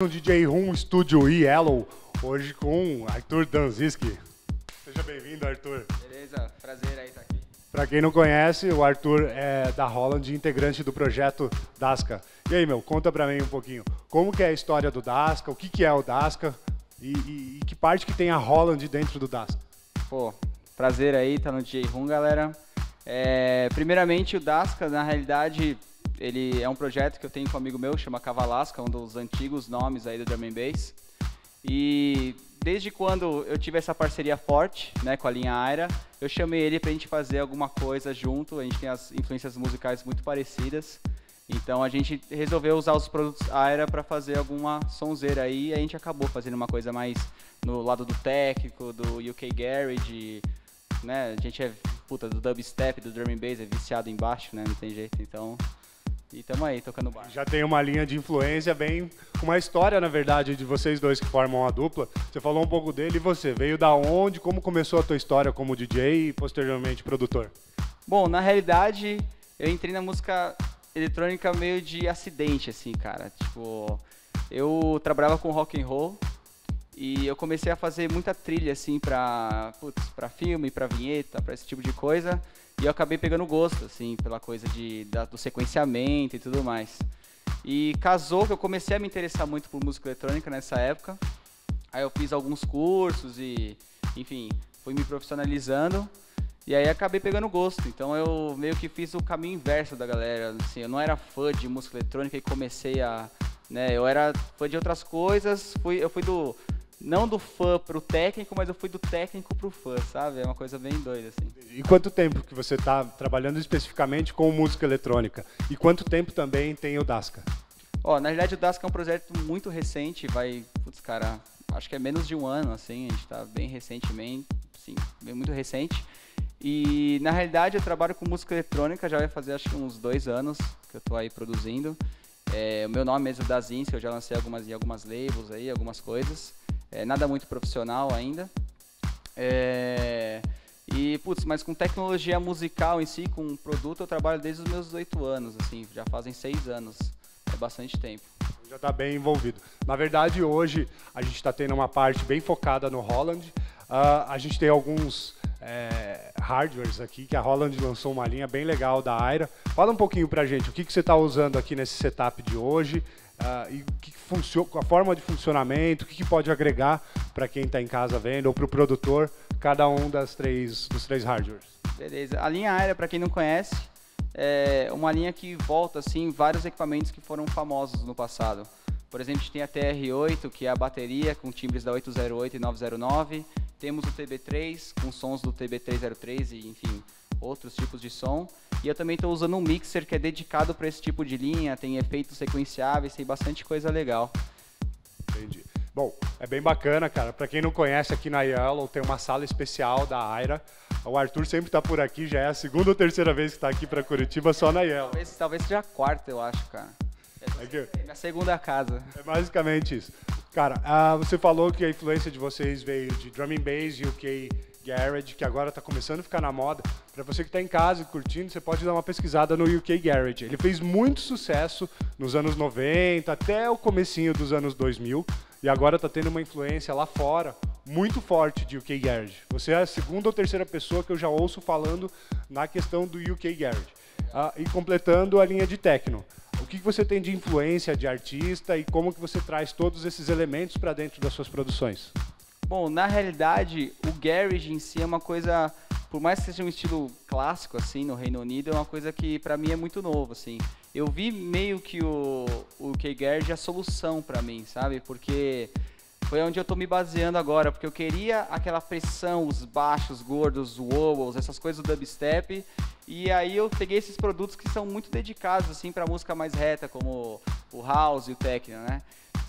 no DJ Room Studio Yellow, hoje com Arthur Danziski. Seja bem-vindo, Arthur. Beleza, prazer aí estar aqui. Para quem não conhece, o Arthur é da Holland, integrante do projeto Dasca. E aí, meu, conta para mim um pouquinho, como que é a história do Dasca, o que, que é o Dasca e, e, e que parte que tem a Holland dentro do Dasca? Pô, prazer aí estar no DJ Room, galera. É, primeiramente, o Dasca, na realidade, ele é um projeto que eu tenho com um amigo meu, chama Cavalasca, um dos antigos nomes aí do Drum and Bass. E desde quando eu tive essa parceria forte, né, com a linha Aira, eu chamei ele pra gente fazer alguma coisa junto. A gente tem as influências musicais muito parecidas. Então a gente resolveu usar os produtos Aira para fazer alguma sonzeira aí, e a gente acabou fazendo uma coisa mais no lado do técnico, do UK Garage, né? A gente é puta do dubstep, do drum and bass, é viciado embaixo, né? Não tem jeito. Então, e tamo aí, tocando bar. Já tem uma linha de influência bem. Uma história, na verdade, de vocês dois que formam a dupla. Você falou um pouco dele e você. Veio da onde? Como começou a tua história como DJ e posteriormente produtor? Bom, na realidade, eu entrei na música eletrônica meio de acidente, assim, cara. Tipo, eu trabalhava com rock and roll e eu comecei a fazer muita trilha, assim, pra, putz, pra filme, pra vinheta, pra esse tipo de coisa. E eu acabei pegando gosto, assim, pela coisa de, da, do sequenciamento e tudo mais. E casou que eu comecei a me interessar muito por música eletrônica nessa época. Aí eu fiz alguns cursos e, enfim, fui me profissionalizando. E aí acabei pegando gosto. Então eu meio que fiz o caminho inverso da galera. Assim, eu não era fã de música eletrônica e comecei a. Né, eu era fã de outras coisas. Fui, eu fui do não do fã pro técnico, mas eu fui do técnico pro fã, sabe? É uma coisa bem doida, assim. E quanto tempo que você está trabalhando especificamente com música eletrônica? E quanto tempo também tem o Dasca? Ó, na verdade o Dasca é um projeto muito recente, vai, putz, cara, acho que é menos de um ano, assim, a gente está bem recentemente, sim, bem muito recente. E na realidade eu trabalho com música eletrônica, já vai fazer acho que uns dois anos que eu estou aí produzindo. É, o meu nome mesmo é Dazinski, eu já lancei algumas, em algumas labels aí, algumas coisas. É, nada muito profissional ainda. É, e, putz, mas com tecnologia musical em si, com produto, eu trabalho desde os meus 18 anos, assim, já fazem seis anos. É bastante tempo. Já está bem envolvido. Na verdade, hoje a gente está tendo uma parte bem focada no Holland. Uh, a gente tem alguns é, hardwares aqui, que a Holland lançou uma linha bem legal da Aira. Fala um pouquinho pra gente, o que, que você está usando aqui nesse setup de hoje uh, e que, funciona, a forma de funcionamento, o que, que pode agregar para quem está em casa vendo ou para o produtor, cada um das três, dos três hardwares. Beleza. A linha Aira, para quem não conhece, é uma linha que volta assim vários equipamentos que foram famosos no passado. Por exemplo, a gente tem a TR8, que é a bateria com timbres da 808 e 909. Temos o TB3 com sons do TB303 e, enfim, outros tipos de som. E eu também estou usando um mixer que é dedicado para esse tipo de linha, tem efeitos sequenciáveis, tem bastante coisa legal. Entendi. Bom, é bem bacana, cara. Para quem não conhece, aqui na Yellow tem uma sala especial da Aira. O Arthur sempre está por aqui, já é a segunda ou terceira vez que está aqui para Curitiba só na Yellow. Talvez, talvez seja a quarta, eu acho, cara. É, que... é minha segunda casa. É basicamente isso. Cara, uh, você falou que a influência de vocês veio de drum and bass, UK Garage, que agora está começando a ficar na moda. Para você que está em casa e curtindo, você pode dar uma pesquisada no UK Garage. Ele fez muito sucesso nos anos 90 até o comecinho dos anos 2000 e agora está tendo uma influência lá fora muito forte de UK Garage. Você é a segunda ou terceira pessoa que eu já ouço falando na questão do UK Garage. Ah, e completando a linha de techno. O que você tem de influência de artista e como que você traz todos esses elementos para dentro das suas produções? Bom, na realidade, o garage em si é uma coisa, por mais que seja um estilo clássico assim no Reino Unido, é uma coisa que para mim é muito novo assim. Eu vi meio que o o K-Garage é a solução para mim, sabe? Porque foi onde eu estou me baseando agora, porque eu queria aquela pressão, os baixos gordos, os wobbles, essas coisas do dubstep, e aí eu peguei esses produtos que são muito dedicados assim para música mais reta, como o house e o techno, né?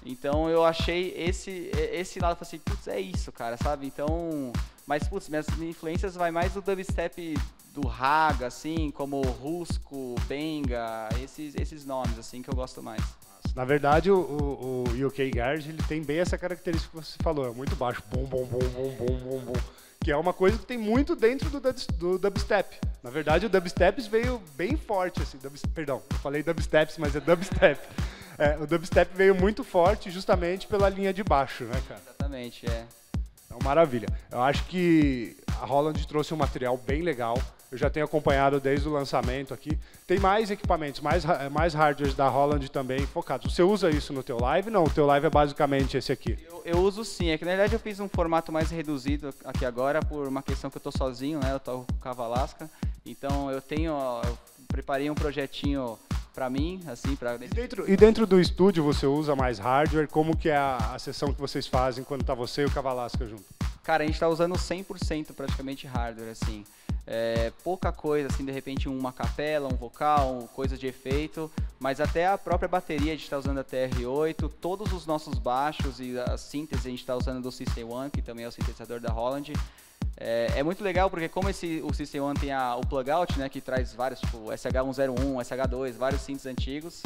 Então eu achei esse esse lado, falei assim, putz, é isso, cara, sabe? Então, mas putz, minhas influências vai mais do dubstep do raga, assim, como Rusco, Benga, esses esses nomes assim que eu gosto mais. Na verdade, o, o, o UK Garage ele tem bem essa característica que você falou, é muito baixo, bom, bom, bom, bom, bom, bom, bom, que é uma coisa que tem muito dentro do, do dubstep. Na verdade, o dubstep veio bem forte, assim, dub, perdão, eu falei dubsteps, mas é dubstep. É, o dubstep veio muito forte justamente pela linha de baixo, né, cara? Exatamente, é. Então, maravilha. Eu acho que a Holland trouxe um material bem legal. Eu já tenho acompanhado desde o lançamento aqui. Tem mais equipamentos, mais, mais hardwares da Holland também focados. Você usa isso no teu live? Não, o teu live é basicamente esse aqui. Eu, eu uso sim. É que na verdade eu fiz um formato mais reduzido aqui agora por uma questão que eu estou sozinho, né? Eu tô com Cavalasca. Então eu tenho, eu preparei um projetinho para mim, assim, para e dentro, e dentro do estúdio você usa mais hardware? Como que é a, a sessão que vocês fazem quando tá você e o Cavalasca junto? Cara, a gente está usando 100% praticamente hardware, assim. É, pouca coisa, assim, de repente uma capela, um vocal, coisa de efeito, mas até a própria bateria a gente está usando a TR-8, todos os nossos baixos e a síntese a gente está usando do System One, que também é o sintetizador da Holland. É, é, muito legal porque como esse, o System One tem a, o plugout, né, que traz vários, tipo SH101, SH2, vários synths antigos,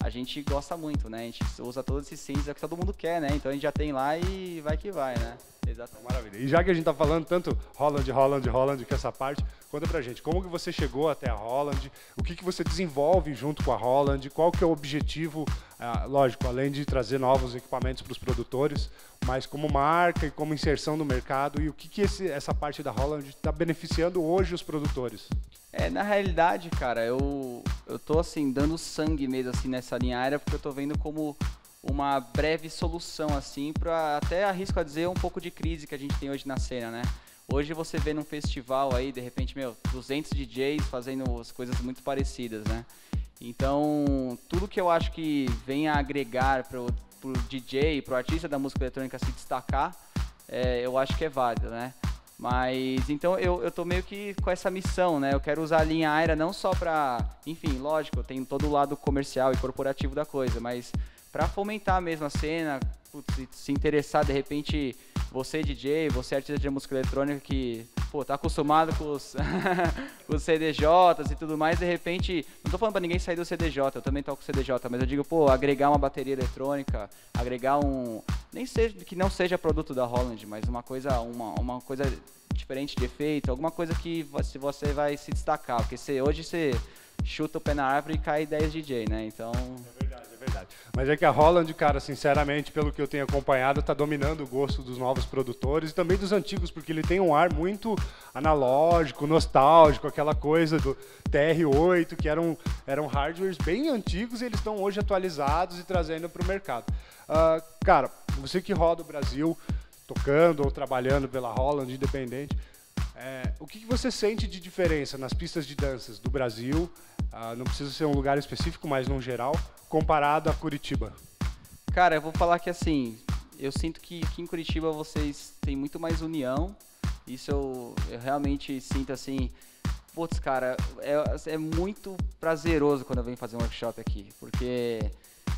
a gente gosta muito, né? A gente usa todos esses synths, é o que todo mundo quer, né? Então a gente já tem lá e vai que vai, né? Exatamente. Maravilha. E já que a gente está falando tanto Holland, Holland, Holland, que essa parte, conta pra gente, como que você chegou até a Holland, o que, que você desenvolve junto com a Holland, qual que é o objetivo, ah, lógico, além de trazer novos equipamentos para os produtores, mas como marca e como inserção no mercado, e o que, que esse, essa parte da Holland está beneficiando hoje os produtores? É, na realidade, cara, eu, eu tô assim, dando sangue mesmo assim nessa linha aérea, porque eu tô vendo como uma breve solução, assim, para até arrisco a dizer um pouco de crise que a gente tem hoje na cena, né? Hoje você vê num festival aí, de repente, meu, 200 DJs fazendo as coisas muito parecidas, né? Então, tudo que eu acho que vem a agregar para o DJ, para o artista da música eletrônica se destacar, é, eu acho que é válido, né? Mas então eu, eu tô meio que com essa missão, né? Eu quero usar a linha Aira não só para, enfim, lógico, tem todo o lado comercial e corporativo da coisa, mas para fomentar mesmo a cena, putz, se interessar de repente você DJ, você artista de música eletrônica que pô, tá acostumado com os, com os CDJs e tudo mais, de repente, não tô falando para ninguém sair do CDJ, eu também toco CDJ, mas eu digo, pô, agregar uma bateria eletrônica, agregar um, nem seja que não seja produto da Holland, mas uma coisa, uma, uma coisa diferente de efeito, alguma coisa que você, você vai se destacar, porque você, hoje você chuta o pé na árvore e cai 10 DJ, né? Então, é verdade verdade. Mas é que a Holland, cara, sinceramente, pelo que eu tenho acompanhado, está dominando o gosto dos novos produtores e também dos antigos, porque ele tem um ar muito analógico, nostálgico, aquela coisa do TR-8, que eram, eram hardwares bem antigos e eles estão hoje atualizados e trazendo para o mercado. Uh, cara, você que roda o Brasil, tocando ou trabalhando pela Holland, independente, é, o que, você sente de diferença nas pistas de danças do Brasil? Ah, não precisa ser um lugar específico, mas no geral, comparado a Curitiba? Cara, eu vou falar que assim, eu sinto que aqui em Curitiba vocês têm muito mais união. Isso eu, eu realmente sinto assim. Putz, cara, é, é muito prazeroso quando eu venho fazer um workshop aqui, porque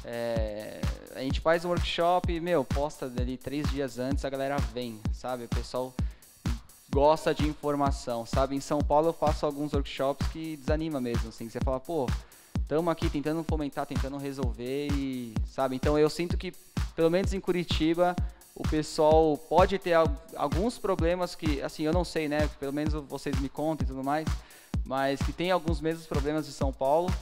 é, a gente faz um workshop meu, posta ali três dias antes, a galera vem, sabe? O pessoal gosta de informação, sabe? Em São Paulo eu faço alguns workshops que desanima mesmo, assim, que você fala, pô, estamos aqui tentando fomentar, tentando resolver e, sabe? Então eu sinto que, pelo menos em Curitiba, o pessoal pode ter alguns problemas que, assim, eu não sei, né? Pelo menos vocês me contam e tudo mais, mas que tem alguns mesmos problemas de São Paulo,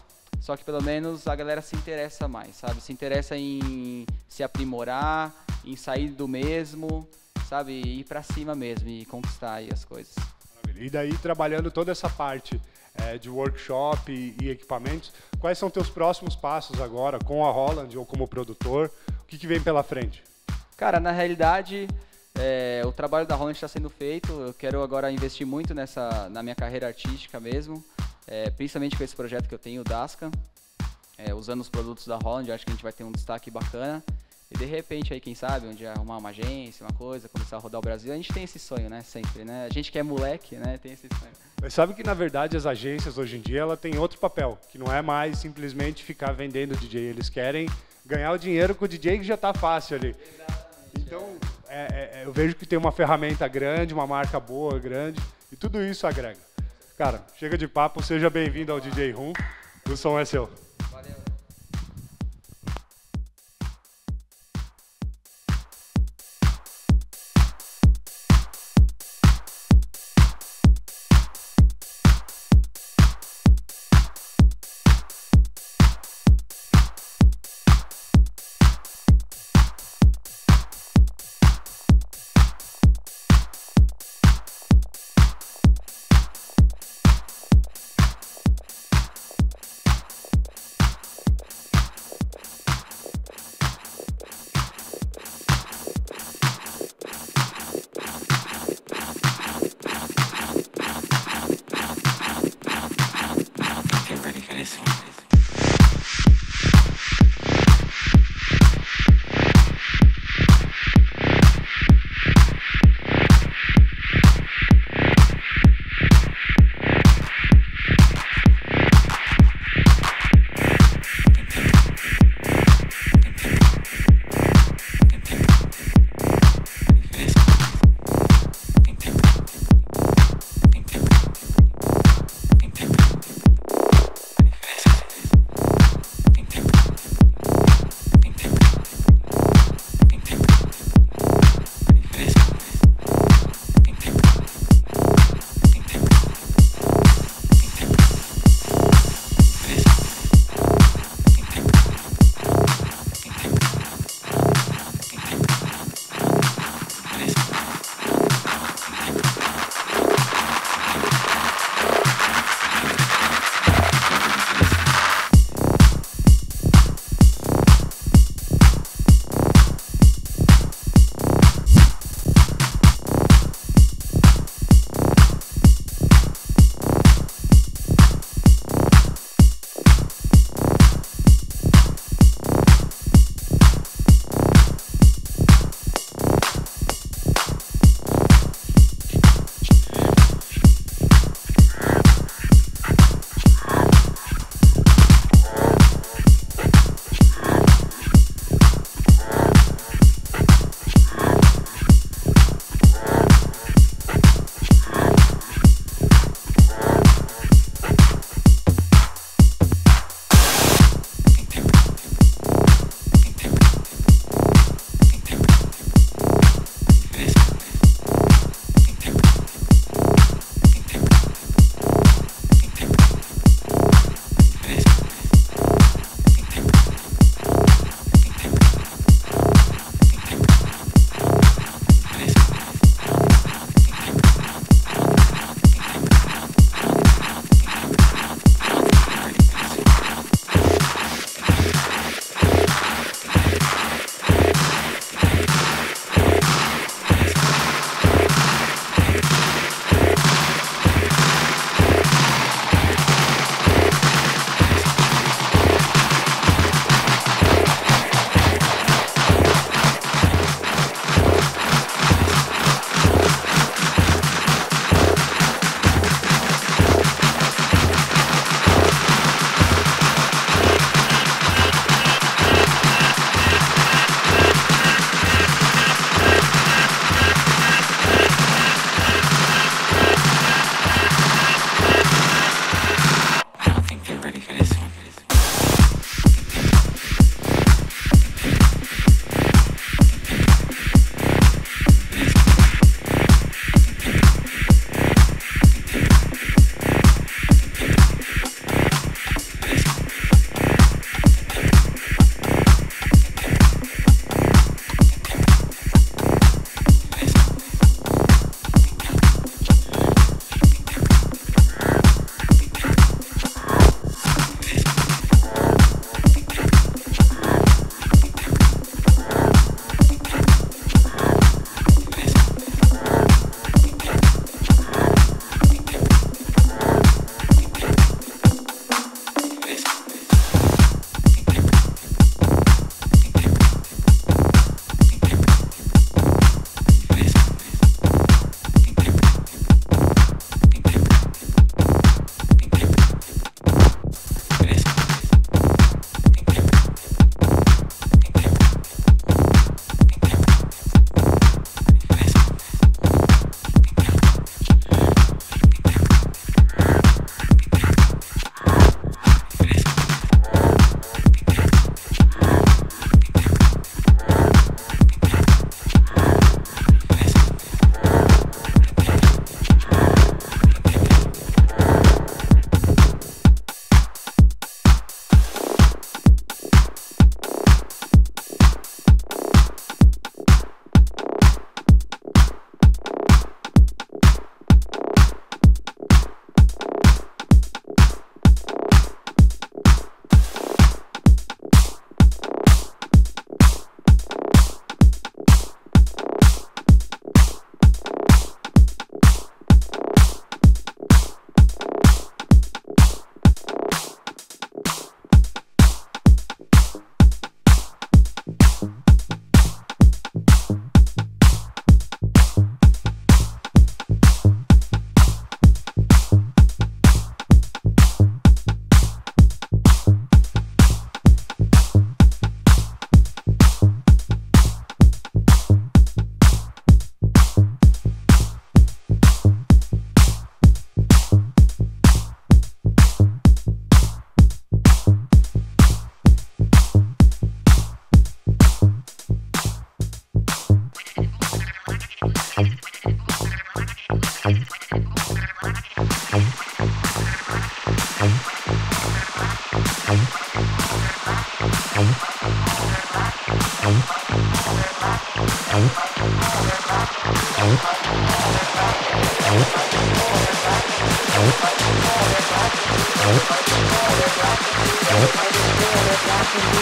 só que pelo menos a galera se interessa mais, sabe? Se interessa em se aprimorar, em sair do mesmo, sabe, ir para cima mesmo e conquistar as coisas. E daí trabalhando toda essa parte é, de workshop e, e, equipamentos, quais são teus próximos passos agora com a Holland ou como produtor? O que, que vem pela frente? Cara, na realidade, é, o trabalho da Holland está sendo feito. Eu quero agora investir muito nessa na minha carreira artística mesmo, é, principalmente com esse projeto que eu tenho, o Dasca, usando os produtos da Holland. Acho que a gente vai ter um destaque bacana. E de repente aí, quem sabe, um dia arrumar uma agência, uma coisa, começar a rodar o Brasil, a gente tem esse sonho, né? Sempre, né? A gente que é moleque, né? Tem esse sonho. Mas sabe que na verdade as agências hoje em dia ela tem outro papel, que não é mais simplesmente ficar vendendo DJ. Eles querem ganhar o dinheiro com o DJ que já está fácil ali. Então, é, é, é, eu vejo que tem uma ferramenta grande, uma marca boa, grande, e tudo isso agrega. Cara, chega de papo, seja bem-vindo ao DJ Room. O som é seu.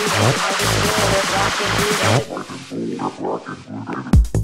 Black and blue, black and blue, baby.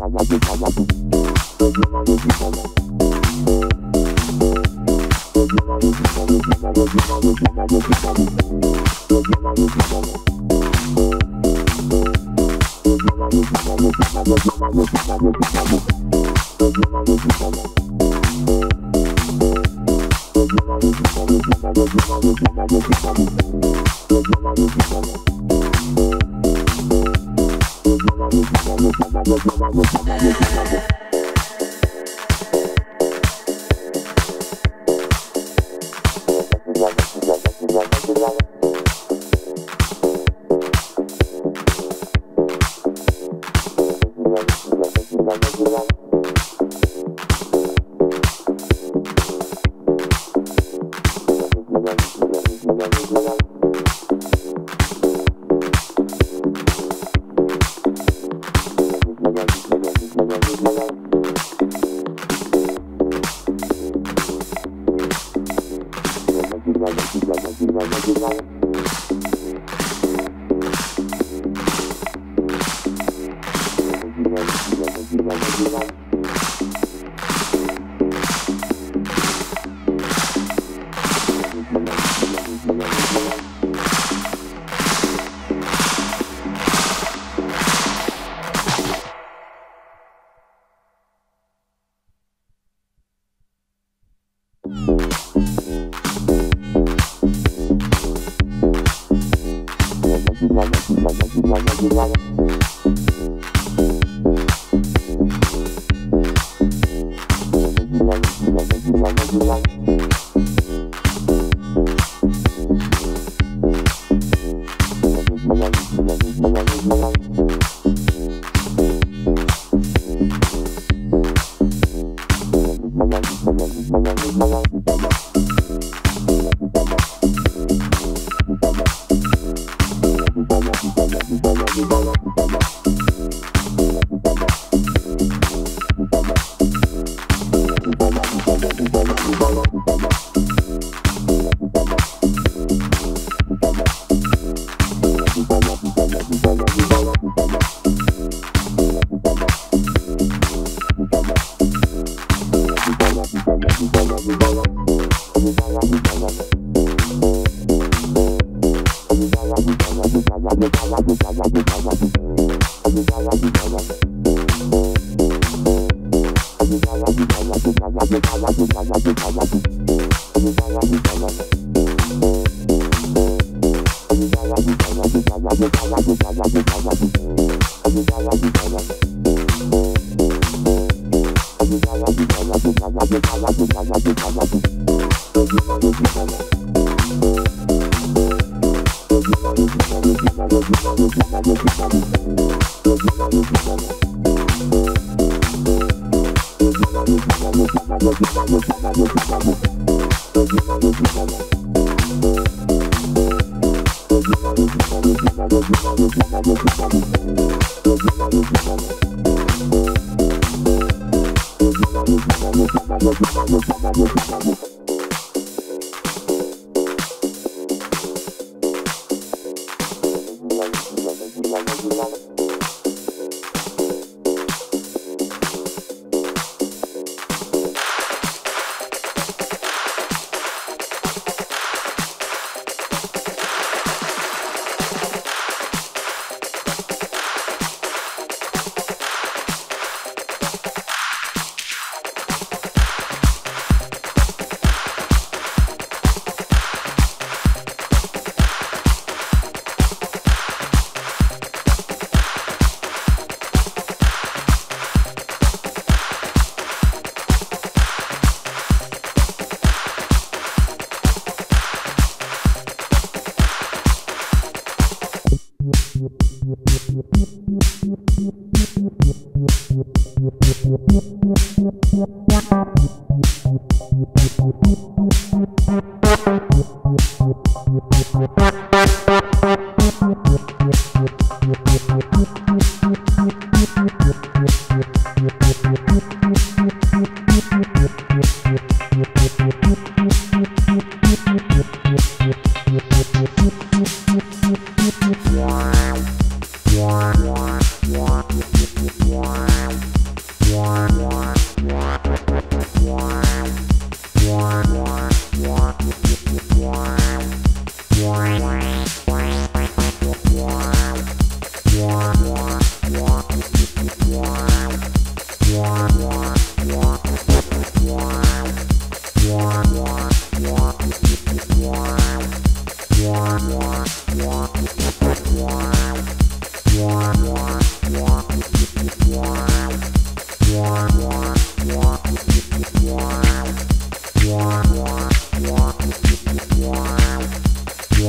I'm Thank you.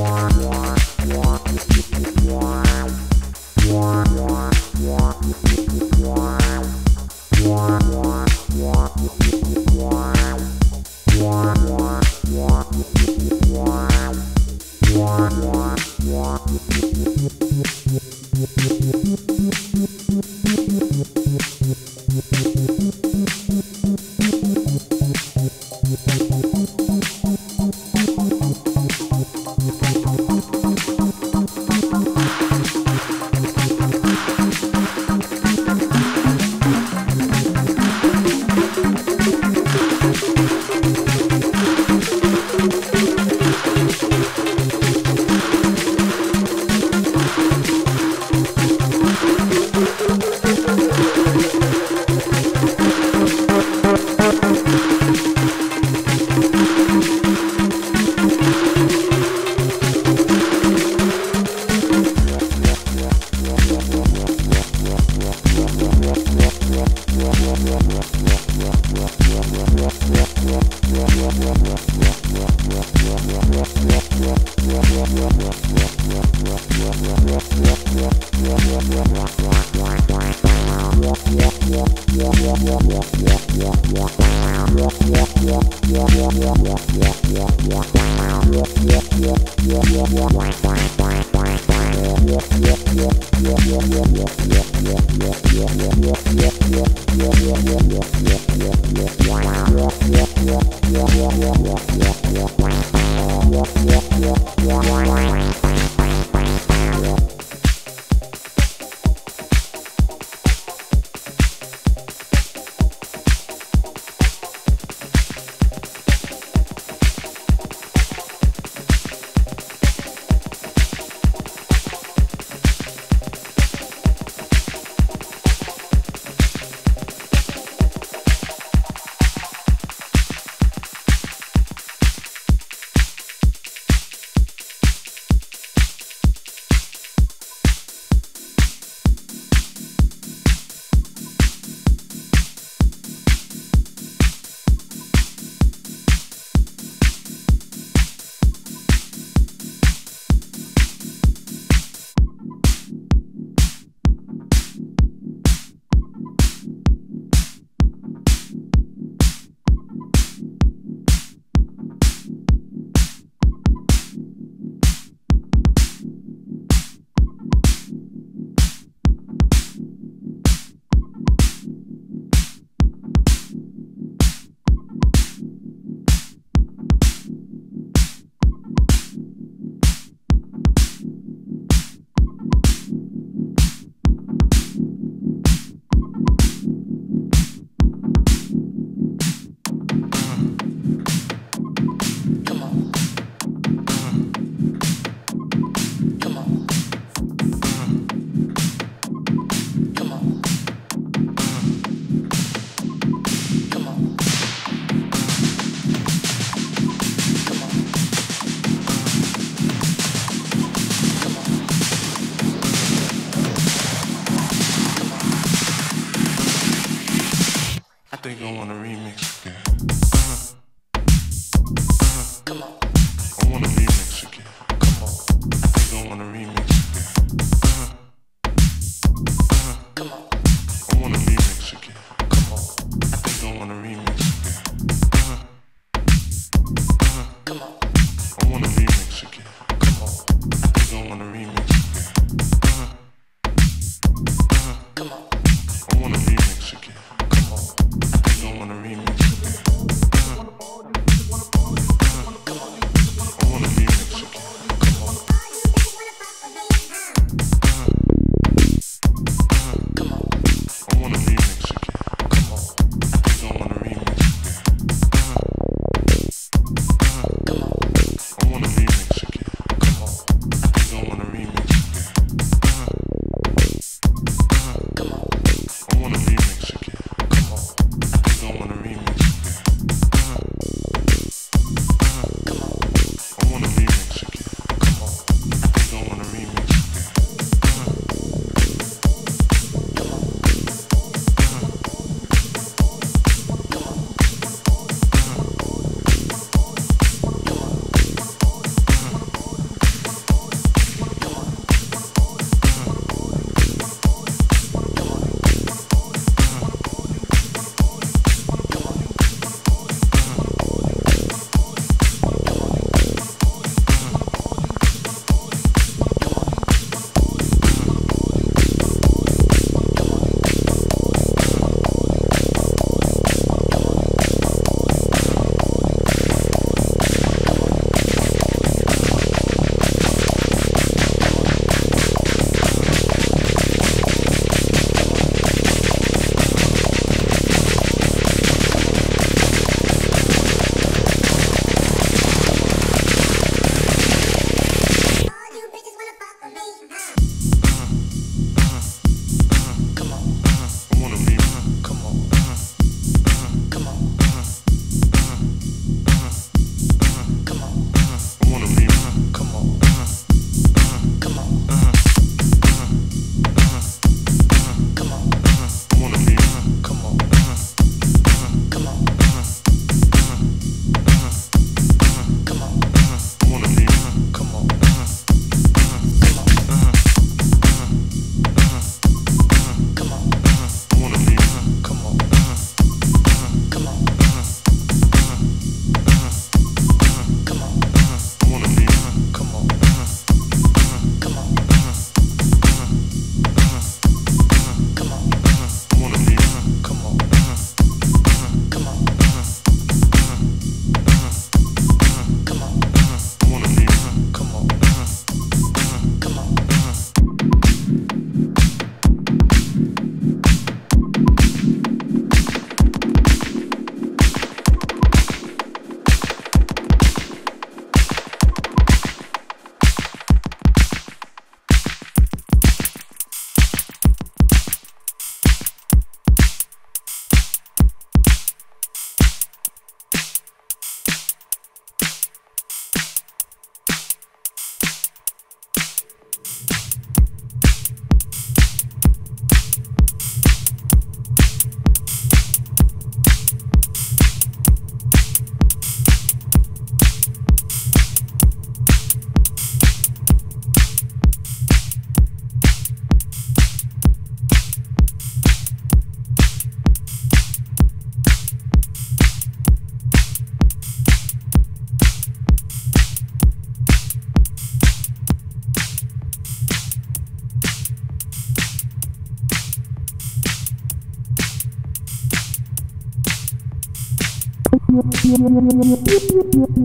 Bye. Yeah.